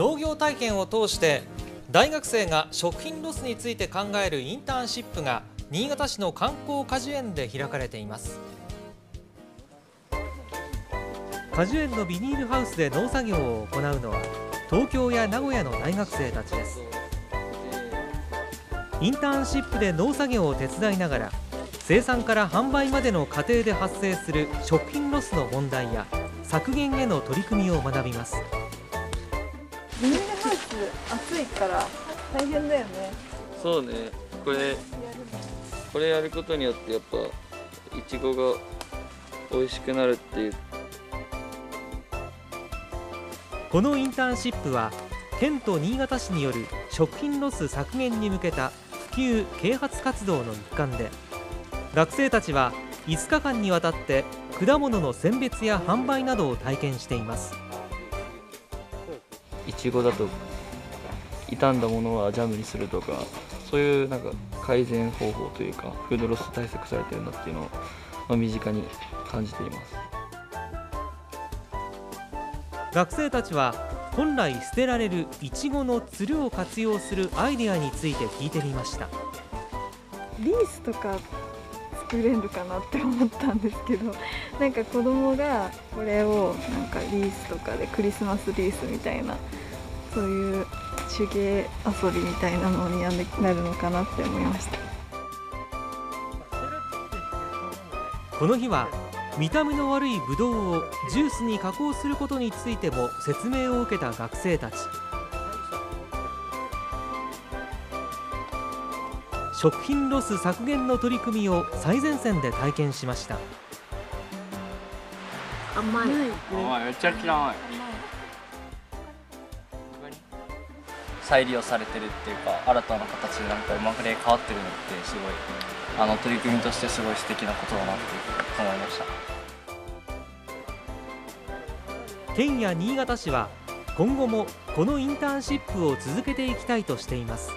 農業体験を通して大学生が食品ロスについて考えるインターンシップが新潟市の観光果樹園で開かれています。果樹園のビニールハウスで農作業を行うのは東京や名古屋の大学生たちです。インターンシップで農作業を手伝いながら生産から販売までの過程で発生する食品ロスの問題や削減への取り組みを学びます。ビニールハウス暑いから大変だよね。そうね。これこれやることによってやっぱいちごが美味しくなるっていう。このインターンシップは県と新潟市による食品ロス削減に向けた普及啓発活動の一環で学生たちは5日間にわたって果物の選別や販売などを体験していますいちごだと傷んだものはジャムにするとかそういうなんか改善方法というかフードロス対策されてるんだっていうのを、まあ、身近に感じています。学生たちは本来捨てられるいちごのつるを活用するアイデアについて聞いてみました。リースとか作れるかなって思ったんですけどなんか子供がこれをなんかリースとかでクリスマスリースみたいなそういう手芸遊びみたいなのになるのかなって思いました。この日は見た目の悪いブドウをジュースに加工することについても説明を受けた学生たち。食品ロス削減の取り組みを最前線で体験しました。甘い。甘い。めちゃくちゃ甘い。再利用されてるっていうか新たな形でなんかうまくで変わってるのってすごいあの取り組みとしてすごい素敵なことだなっていうふうに思いました。県や新潟市は今後もこのインターンシップを続けていきたいとしています